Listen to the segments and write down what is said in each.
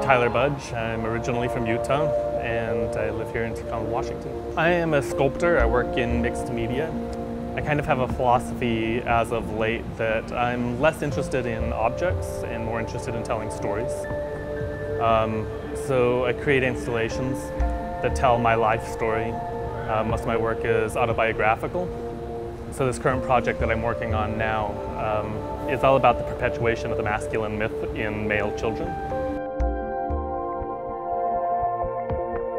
Tyler Budge. I'm originally from Utah and I live here in Tacoma, Washington. I am a sculptor. I work in mixed media. I kind of have a philosophy as of late that I'm less interested in objects and more interested in telling stories. Um, so I create installations that tell my life story. Uh, most of my work is autobiographical. So this current project that I'm working on now um, is all about the perpetuation of the masculine myth in male children.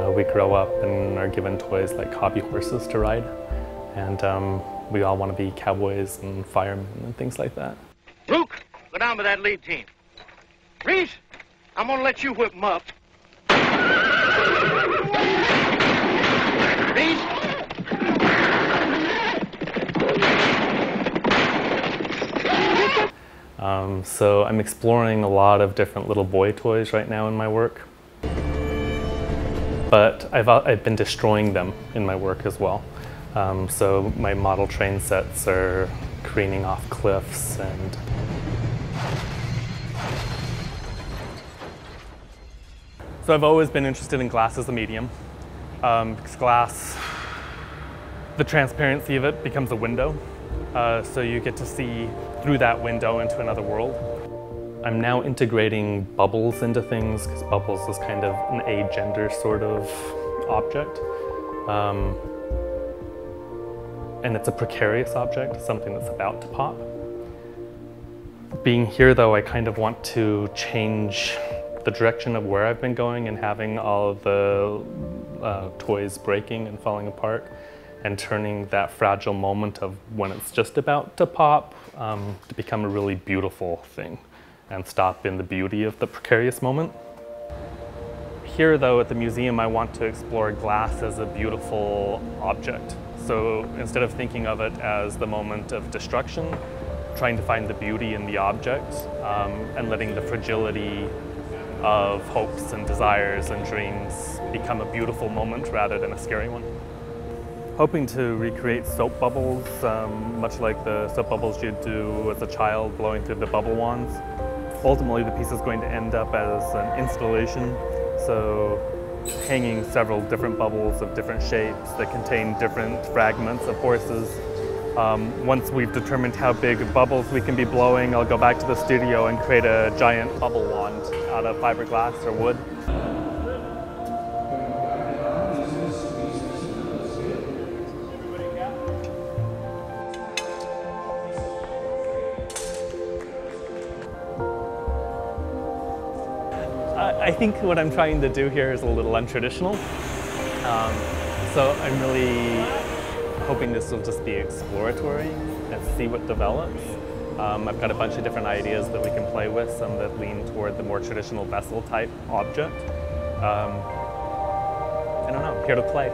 Uh, we grow up and are given toys like hobby horses to ride, and um, we all want to be cowboys and firemen and things like that. Luke, go down to that lead team. Reese, I'm going to let you whip them up. Reese, Um, so I'm exploring a lot of different little boy toys right now in my work. But I've, I've been destroying them in my work as well. Um, so my model train sets are careening off cliffs and So I've always been interested in glass as a medium. Um, because glass, the transparency of it becomes a window. Uh, so you get to see through that window into another world. I'm now integrating bubbles into things because bubbles is kind of an agender sort of object. Um, and it's a precarious object, something that's about to pop. Being here though, I kind of want to change the direction of where I've been going and having all of the uh, toys breaking and falling apart and turning that fragile moment of when it's just about to pop um, to become a really beautiful thing and stop in the beauty of the precarious moment. Here though at the museum I want to explore glass as a beautiful object. So instead of thinking of it as the moment of destruction, trying to find the beauty in the object um, and letting the fragility of hopes and desires and dreams become a beautiful moment rather than a scary one. Hoping to recreate soap bubbles, um, much like the soap bubbles you'd do as a child blowing through the bubble wands. Ultimately the piece is going to end up as an installation, so hanging several different bubbles of different shapes that contain different fragments of horses um, once we've determined how big bubbles we can be blowing, I'll go back to the studio and create a giant bubble wand out of fiberglass or wood. I think what I'm trying to do here is a little untraditional. Um, so I'm really hoping this will just be exploratory and see what develops. Um, I've got a bunch of different ideas that we can play with, some that lean toward the more traditional vessel type object. Um, I don't know, here to play.